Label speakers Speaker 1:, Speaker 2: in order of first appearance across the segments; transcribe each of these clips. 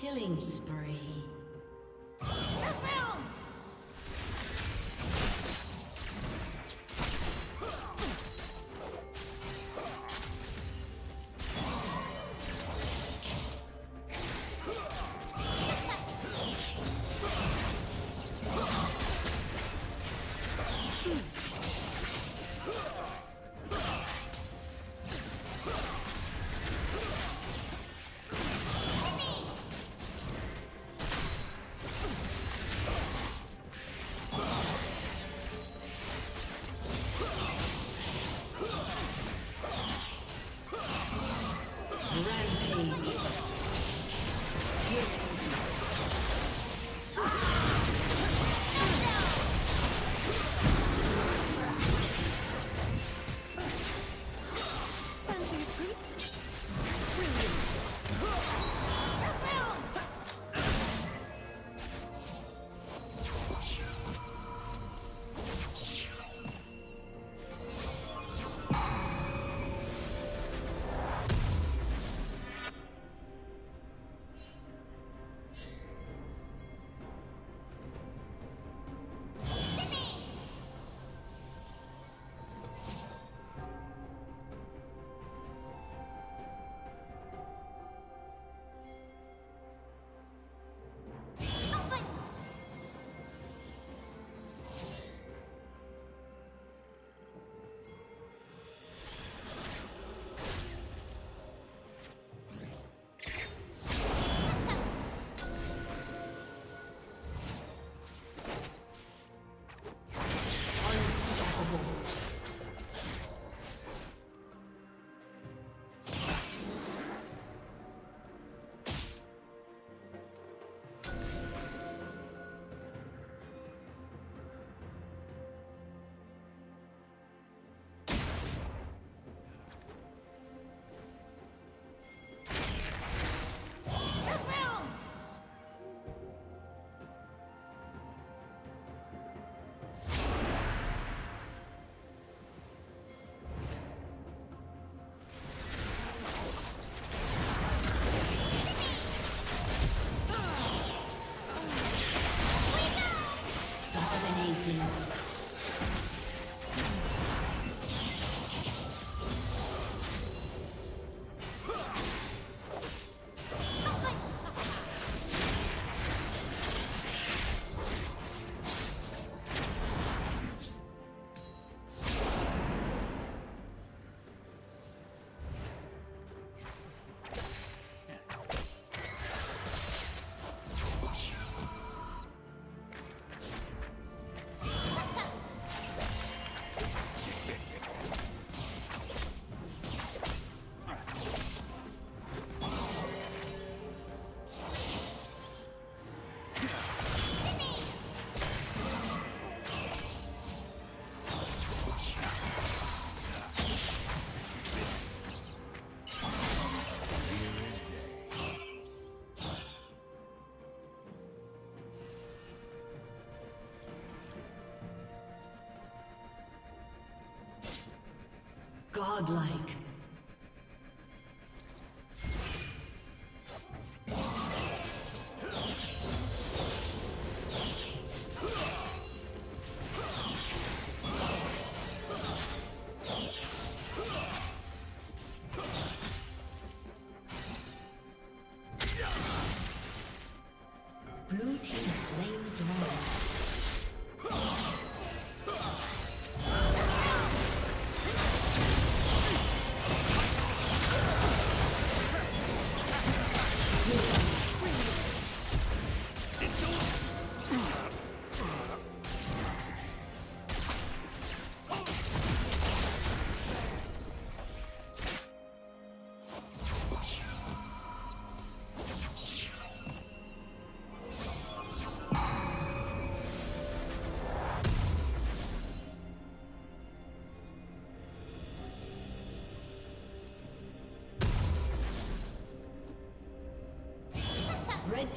Speaker 1: Killing spree. 지. Godlike.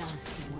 Speaker 1: Just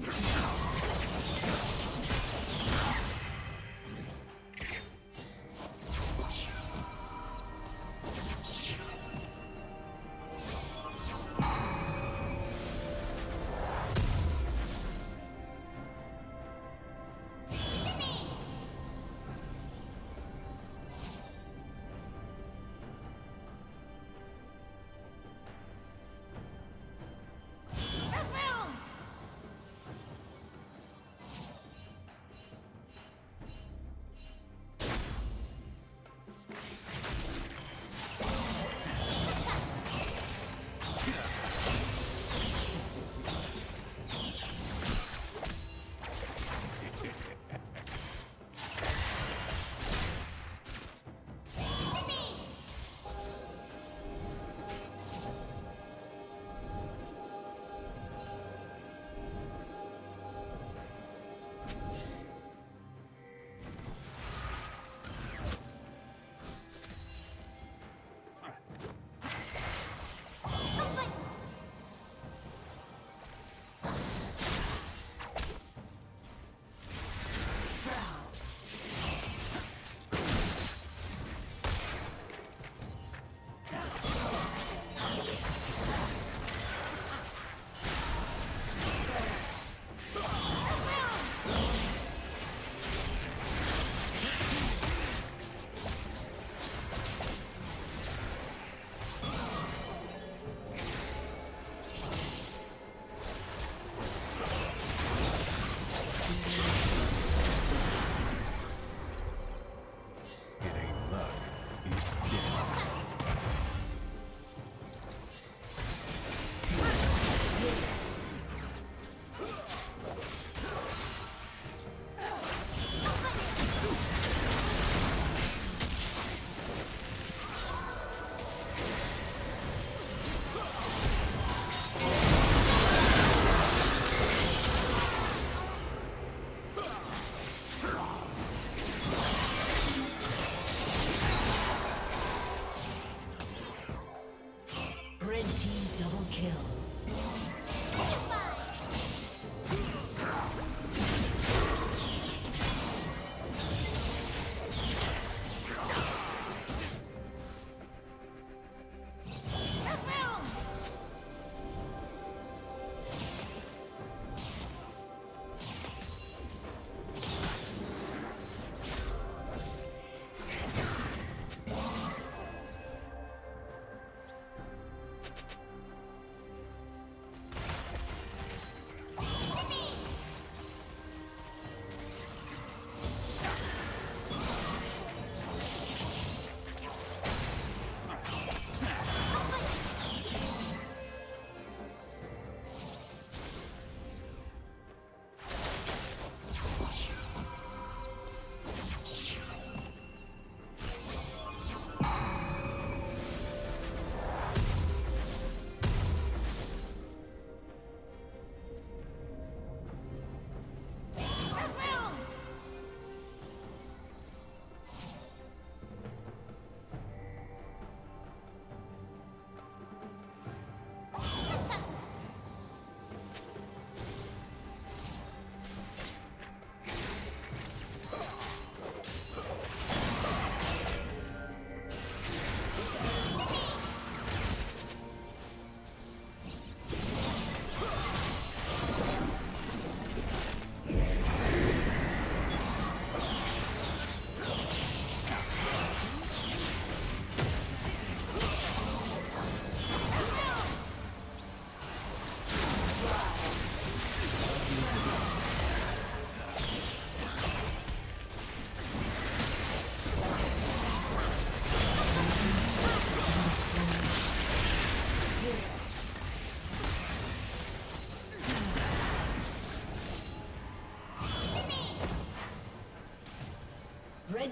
Speaker 1: Yeah.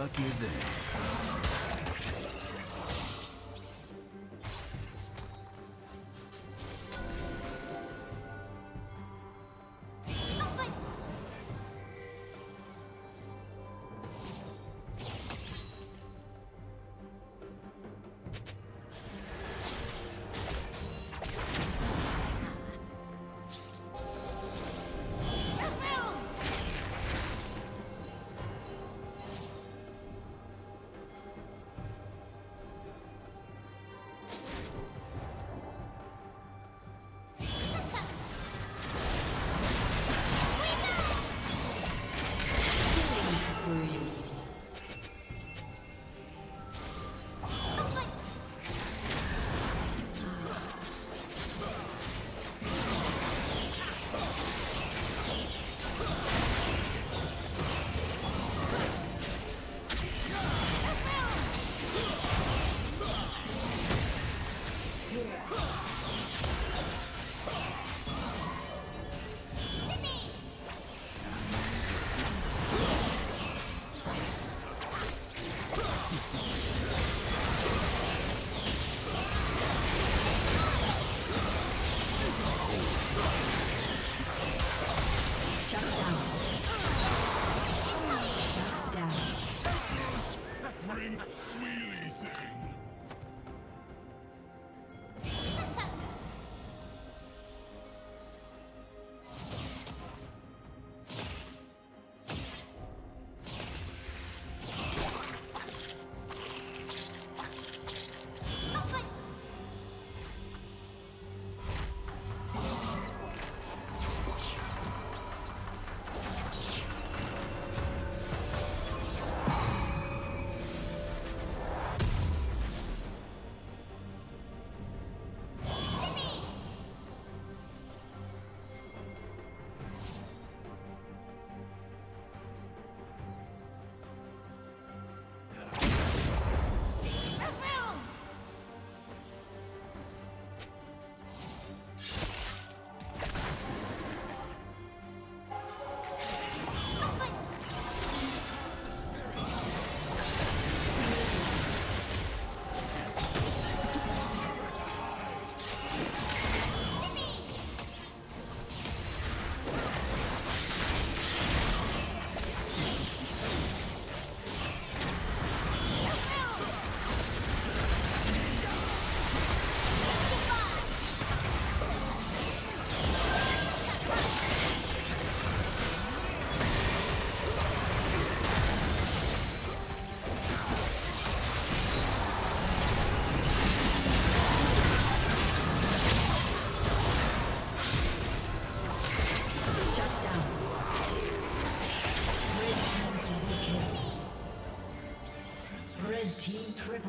Speaker 1: Lucky there.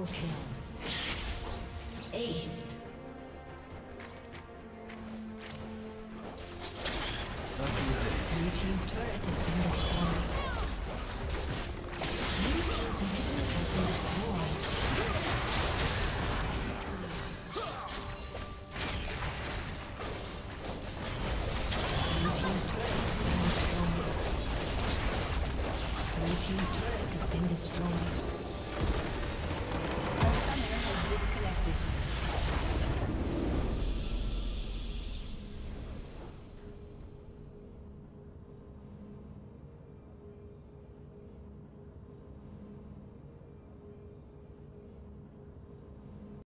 Speaker 1: Triple kill.